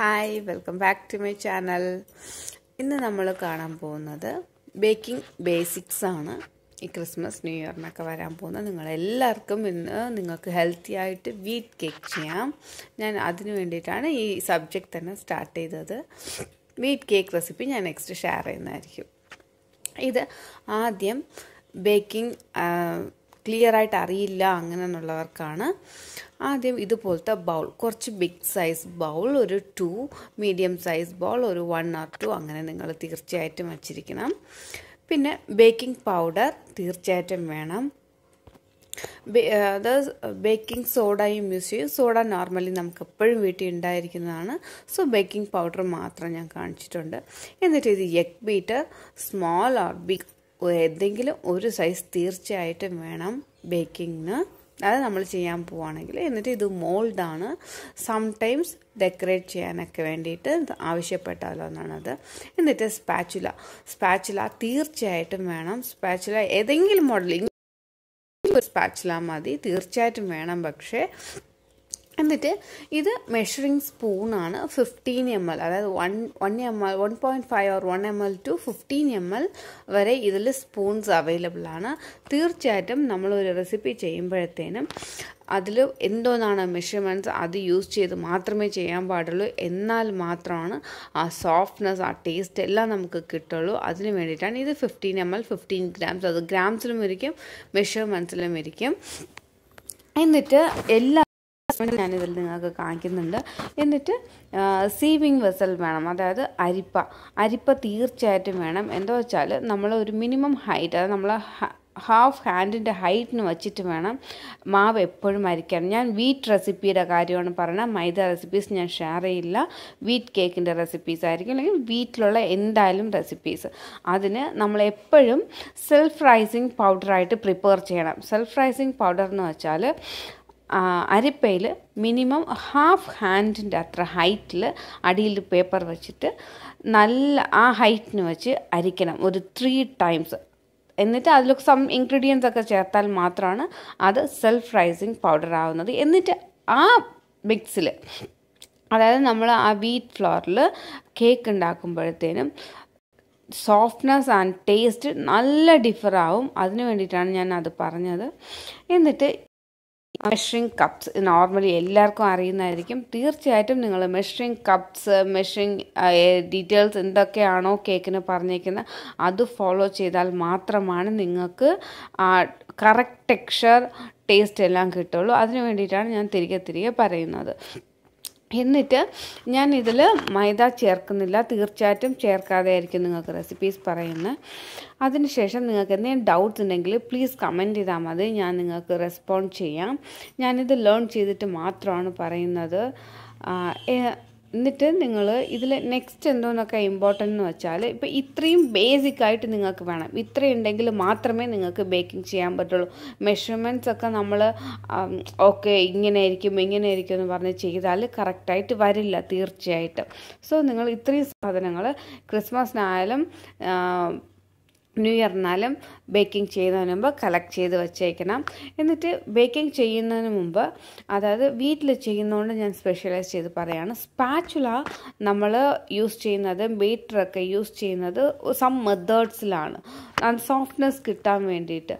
Hi welcome back to my channel ഇന്ന് നമ്മൾ കാണാൻ പോകുന്നത് ബേക്കിംഗ് ബേസിക്സ് ആണ്. ഈ ക്രിസ്മസ് ന്യൂ ഇയറിനൊക്കെ വരാൻ പോകുന്നത് നിങ്ങളെല്ലാവർക്കും ഇന്ന് നിങ്ങൾക്ക് ഹെൽത്തി ആയിട്ട് വീറ്റ് കേക്ക് ചെയ്യാം. ഞാൻ അതിന് വേണ്ടിയിട്ടാണ് ഈ സബ്ജക്റ്റ് തന്നെ സ്റ്റാർട്ട് ചെയ്തത്. വീറ്റ് കേക്ക് റെസിപ്പി ഞാൻ നെക്സ്റ്റ് ഷെയർ ചെയ്യുന്നതായിരിക്കും. ഇത് ആദ്യം ബേക്കിംഗ് ക്ലിയർ ആയിട്ട് അറിയില്ല അങ്ങനെയുള്ളവർക്കാണ് ആദ്യം ഇതുപോലത്തെ ബൗൾ. കുറച്ച് ബിഗ് സൈസ് ബൗൾ ഒരു ടു മീഡിയം സൈസ് ബൗൾ ഒരു വൺ ഓർ ടു അങ്ങനെ നിങ്ങൾ തീർച്ചയായിട്ടും വച്ചിരിക്കണം. പിന്നെ ബേക്കിംഗ് പൗഡർ തീർച്ചയായിട്ടും വേണം. അത് ബേക്കിംഗ് സോഡയും യൂസ് ചെയ്യും. സോഡ നോർമലി നമുക്ക് എപ്പോഴും വീട്ടിൽ ഉണ്ടായിരിക്കുന്നതാണ്. സോ ബേക്കിംഗ് പൗഡർ മാത്രം ഞാൻ കാണിച്ചിട്ടുണ്ട്. എന്നിട്ട് ഇത് egg beater small or big ഏതെങ്കിലും ഒരു സൈസ് തീർച്ചയായിട്ടും വേണം ബേക്കിങ്ങിന് അത് നമ്മൾ ചെയ്യാൻ പോവുകയാണെങ്കിൽ എന്നിട്ട് ഇത് മോൾഡാണ് സംടൈംസ് ഡെക്കറേറ്റ് ചെയ്യാനൊക്കെ വേണ്ടിയിട്ട് ആവശ്യപ്പെട്ടാലോ എന്നാണത്. എന്നിട്ട് സ്പാച്ചുല സ്പാച്ചുല തീർച്ചയായിട്ടും വേണം. സ്പാച്ചുല ഏതെങ്കിലും മോഡലിങ് സ്പാച്ചുല മതി. തീർച്ചയായിട്ടും വേണം. പക്ഷേ എന്നിട്ട് ഇത് മെഷറിങ് സ്പൂണാണ് ഫിഫ്റ്റീൻ എം എൽ അതായത് one one M L one point five or one M L to fifteen M L വരെ ഇതിൽ സ്പൂൺസ് അവൈലബിൾ ആണ്. തീർച്ചയായിട്ടും നമ്മളൊരു റെസിപ്പി ചെയ്യുമ്പോഴത്തേനും അതിൽ എന്തോന്നാണ് മെഷർമെന്റ്സ് അത് യൂസ് ചെയ്ത് മാത്രമേ ചെയ്യാൻ പാടുള്ളൂ. എന്നാൽ മാത്രമാണ് ആ സോഫ്റ്റ്നെസ് ആ ടേസ്റ്റ് എല്ലാം നമുക്ക് കിട്ടുള്ളൂ. അതിന് വേണ്ടിയിട്ടാണ് ഇത് fifteen M L fifteen grams അത് ഗ്രാംസിലും ഇരിക്കും മെഷർമെന്റ്സിലും ഇരിക്കും. എന്നിട്ട് എല്ലാ ഞാനിതിൽ നിങ്ങൾക്ക് കാണിക്കുന്നുണ്ട്. എന്നിട്ട് സീവിങ് വെസൽ വേണം. അതായത് അരിപ്പ. അരിപ്പ തീർച്ചയായിട്ടും വേണം. എന്താ വെച്ചാൽ നമ്മൾ ഒരു മിനിമം ഹൈറ്റ് അതായത് നമ്മൾ ഹാഫ് ഹാൻഡിന്റെ ഹൈറ്റിന് വെച്ചിട്ട് വേണം മാവ് എപ്പോഴും അരിക്കാൻ. ഞാൻ വീറ്റ് റെസിപ്പിയുടെ കാര്യമാണ് പറയുന്നത് മൈദ റെസിപ്പീസ് ഞാൻ ഷെയർ ചെയ്യില്ല. വീറ്റ് കേക്കിന്റെ റെസിപ്പീസ് ആയിരിക്കും. അല്ലെങ്കിൽ വീട്ടിലുള്ള എന്തായാലും റെസിപ്പീസ് അതിന് നമ്മൾ എപ്പോഴും സെൽഫ് റൈസിങ് പൗഡറായിട്ട് പ്രിപ്പയർ ചെയ്യണം. സെൽഫ് റൈസിങ് പൗഡർ എന്ന് വെച്ചാൽ അരിപ്പയിൽ മിനിമം ഹാഫ് ഹാൻഡിന്റെ അത്ര ഹൈറ്റിൽ അടിയിൽ പേപ്പർ വെച്ചിട്ട് നല്ല ആ ഹൈറ്റിന് വെച്ച് അരിക്കണം. ഒരു ത്രീ ടൈംസ് എന്നിട്ട് അതിൽ സം ഇൻഗ്രീഡിയൻസ് ഒക്കെ ചേർത്താൽ മാത്രമാണ് അത് സെൽഫ് റൈസിങ് പൗഡർ ആവുന്നത്. എന്നിട്ട് ആ മിക്സിൽ അതായത് നമ്മൾ ആ വീറ്റ് ഫ്ലോറിൽ കേക്ക് ഉണ്ടാക്കുമ്പോഴത്തേനും സോഫ്റ്റ്നെസ് ആൻഡ് ടേസ്റ്റ് നല്ല ഡിഫർ ആവും. അതിന് വേണ്ടിയിട്ടാണ് ഞാൻ അത് പറഞ്ഞത്. എന്നിട്ട് മെഷറിംഗ് കപ്സ് നോർമലി എല്ലാവർക്കും അറിയുന്നതായിരിക്കും. തീർച്ചയായിട്ടും നിങ്ങൾ മെഷറിംഗ് കപ്സ് മെഷറിംഗ് ഡീറ്റെയിൽസ് എന്തൊക്കെയാണോ കേക്കിന് പറഞ്ഞേക്കുന്നത് അത് ഫോളോ ചെയ്താൽ മാത്രമാണ് നിങ്ങൾക്ക് കറക്റ്റ് ടെക്സ്ചർ ടേസ്റ്റ് എല്ലാം കിട്ടുള്ളൂ. അതിന് വേണ്ടിയിട്ടാണ് ഞാൻ തിരികെ തിരികെ പറയുന്നത്. എന്നിട്ട് ഞാൻ ഇതിൽ മൈദ ചേർക്കുന്നില്ല. തീർച്ചയായിട്ടും ചേർക്കാതെ ആയിരിക്കും നിങ്ങൾക്ക് റെസിപ്പീസ് പറയുന്നത്. അതിനുശേഷം നിങ്ങൾക്ക് എന്തെങ്കിലും ഡൗട്ട്സ് ഉണ്ടെങ്കിൽ പ്ലീസ് കമന്റ് ചെയ്താൽ മതി. ഞാൻ നിങ്ങൾക്ക് റെസ്പോണ്ട് ചെയ്യാം. ഞാനിത് ലേൺ ചെയ്തിട്ട് മാത്രമാണ് പറയുന്നത്. എന്നിട്ട് നിങ്ങൾ ഇതിൽ നെക്സ്റ്റ് എന്തോന്നൊക്കെ ഇമ്പോർട്ടന്റ് എന്ന് വെച്ചാൽ ഇപ്പോൾ ഇത്രയും ബേസിക് ആയിട്ട് നിങ്ങൾക്ക് വേണം. ഇത്രയും ഉണ്ടെങ്കിൽ മാത്രമേ നിങ്ങൾക്ക് ബേക്കിംഗ് ചെയ്യാൻ പറ്റുള്ളൂ. മെഷർമെന്റ്സ് ഒക്കെ നമ്മൾ ഓക്കെ ഇങ്ങനെ ആയിരിക്കും ഇങ്ങനെ ആയിരിക്കും എന്ന് പറഞ്ഞ് ചെയ്താൽ കറക്റ്റായിട്ട് വരില്ല തീർച്ചയായിട്ടും. സോ നിങ്ങൾ ഇത്രയും സാധനങ്ങൾ ക്രിസ്മസിനായാലും ന്യൂ ഇയർ ഇയറിനാലും ബേക്കിംഗ് ചെയ്യുന്നതിന് മുമ്പ് കളക്ട് ചെയ്ത് വെച്ചേക്കണം. എന്നിട്ട് ബേക്കിംഗ് ചെയ്യുന്നതിന് മുമ്പ് അതായത് വീട്ടിൽ ചെയ്യുന്നതുകൊണ്ട് ഞാൻ സ്പെഷ്യലൈസ് ചെയ്ത് പറയുകയാണ് സ്പാച്ചുല നമ്മൾ യൂസ് ചെയ്യുന്നത് ബേറ്ററൊക്കെ യൂസ് ചെയ്യുന്നത് സം മെത്തേഡ്സിലാണ് അത് സോഫ്റ്റ്നെസ് കിട്ടാൻ വേണ്ടിയിട്ട്.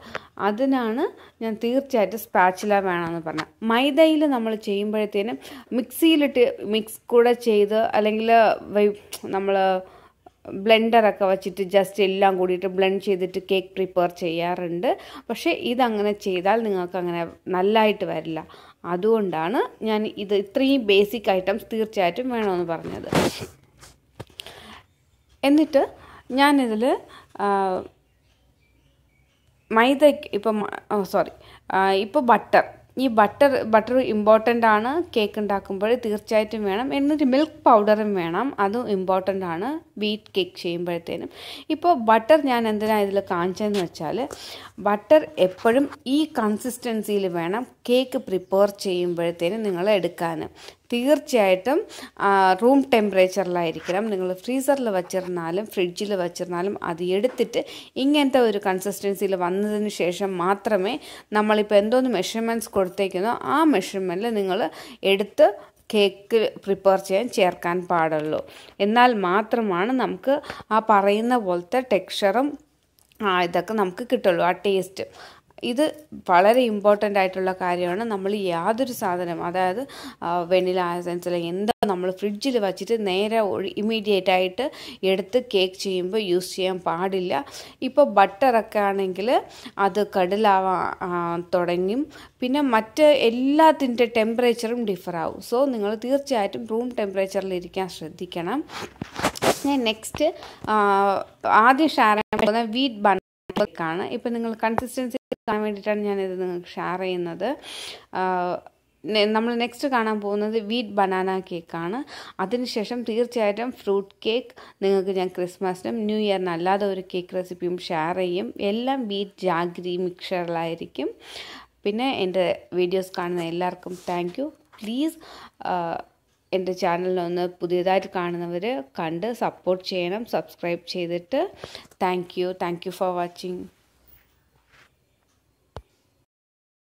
അതിനാണ് ഞാൻ തീർച്ചയായിട്ടും സ്പാച്ചുല വേണമെന്ന് പറഞ്ഞത്. മൈദയിൽ നമ്മൾ ചെയ്യുമ്പോഴത്തേനും മിക്സിയിലിട്ട് മിക്സ് കൂടെ ചെയ്ത് അല്ലെങ്കിൽ നമ്മൾ ബ്ലെൻഡറൊക്കെ വെച്ചിട്ട് ജസ്റ്റ് എല്ലാം കൂടിയിട്ട് ബ്ലെൻഡ് ചെയ്തിട്ട് കേക്ക് പ്രിപ്പയർ ചെയ്യാറുണ്ട്. പക്ഷേ ഇതങ്ങനെ ചെയ്താൽ നിങ്ങൾക്ക് അങ്ങനെ നല്ലതായിട്ട് വരില്ല. അതുകൊണ്ടാണ് ഞാൻ ഇത് ഇത്രയും ബേസിക് ഐറ്റംസ് തീർച്ചയായിട്ടും വേണമെന്ന് പറഞ്ഞത്. എന്നിട്ട് ഞാനിതിൽ മൈദ ഇപ്പം സോറി ഇപ്പോൾ ബട്ടർ ഈ ബട്ടർ ബട്ടർ ഇമ്പോർട്ടന്റ് ആണ് കേക്ക് ഉണ്ടാക്കുമ്പോൾ തീർച്ചയായിട്ടും വേണം. എന്നിട്ട് മിൽക്ക് പൗഡറും വേണം. അതും ഇമ്പോർട്ടന്റ് ആണ് വീറ്റ് കേക്ക് ചെയ്യുമ്പോഴത്തേനും. ഇപ്പോൾ ബട്ടർ ഞാൻ എന്തിനാണ് ഇതിൽ കാണിച്ചതെന്ന് വെച്ചാൽ ബട്ടർ എപ്പോഴും ഈ കൺസിസ്റ്റൻസിയിൽ വേണം കേക്ക് പ്രിപ്പയർ ചെയ്യുമ്പോഴത്തേനും നിങ്ങൾ എടുക്കാൻ തീർച്ചയായിട്ടും റൂം ടെമ്പറേച്ചറിലായിരിക്കണം. നിങ്ങൾ ഫ്രീസറിൽ വച്ചിരുന്നാലും ഫ്രിഡ്ജിൽ വച്ചിരുന്നാലും അത് എടുത്തിട്ട് ഇങ്ങനത്തെ ഒരു കൺസിസ്റ്റൻസിയിൽ വന്നതിന് ശേഷം മാത്രമേ നമ്മളിപ്പോൾ എന്തോന്ന് മെഷർമെന്റ്സ് കൊടുത്തേക്കുന്നോ ആ മെഷർമെന്റിൽ നിങ്ങൾ എടുത്ത് കേക്ക് പ്രിപ്പയർ ചെയ്യാൻ ചേർക്കാൻ പാടുള്ളൂ. എന്നാൽ മാത്രമാണ് നമുക്ക് ആ പറയുന്ന പോലത്തെ ടെക്സ്ചറും ഇതൊക്കെ നമുക്ക് കിട്ടുള്ളൂ ആ ടേസ്റ്റ് ഇത് വളരെ ഇമ്പോർട്ടന്റ് ആയിട്ടുള്ള കാര്യമാണ്. നമ്മൾ യാതൊരു സാധനം അതായത് വെനില എസൻസിൽ എന്തോ നമ്മൾ ഫ്രിഡ്ജിൽ വച്ചിട്ട് നേരെ ഇമ്മീഡിയറ്റ് ആയിട്ട് എടുത്ത് കേക്ക് ചെയ്യുമ്പോൾ യൂസ് ചെയ്യാൻ പാടില്ല. ഇപ്പോൾ ബട്ടറൊക്കെ ആണെങ്കിൽ അത് കടലാവാൻ തുടങ്ങും. പിന്നെ മറ്റ് എല്ലാത്തിന്റെ ടെമ്പറേച്ചറും ഡിഫർ ആവും. സോ നിങ്ങൾ തീർച്ചയായിട്ടും റൂം ടെമ്പറേച്ചറിൽ ഇരിക്കാൻ ശ്രദ്ധിക്കണം. ഞാൻ നെക്സ്റ്റ് ആദ്യം പോകുന്ന വീറ്റ് ബൺ കേക്കാണ് ഇപ്പം നിങ്ങൾ കൺസിസ്റ്റൻസി കാണാൻ വേണ്ടിയിട്ടാണ് ഞാനിത് നിങ്ങൾക്ക് ഷെയർ ചെയ്യുന്നത്. നമ്മൾ നെക്സ്റ്റ് കാണാൻ പോകുന്നത് വീറ്റ് ബനാന കേക്കാണ് അതിനുശേഷം തീർച്ചയായിട്ടും ഫ്രൂട്ട് കേക്ക് നിങ്ങൾക്ക് ഞാൻ ക്രിസ്മസിനും ന്യൂ ഇയറിനും അല്ലാതെ ഒരു കേക്ക് റെസിപ്പിയും ഷെയർ ചെയ്യും. എല്ലാം വീറ്റ് ജാഗ്രി മിക്സറിലായിരിക്കും പിന്നെ എന്റെ വീഡിയോസ് കാണുന്ന എല്ലാവർക്കും താങ്ക് യു പ്ലീസ് എന്റെ ചാനലിനൊന്ന് പുതിയതായിട്ട് കാണുന്നവർ കണ്ട് സപ്പോർട്ട് ചെയ്യണം സബ്സ്ക്രൈബ് ചെയ്തിട്ട്. Thank you thank you for watching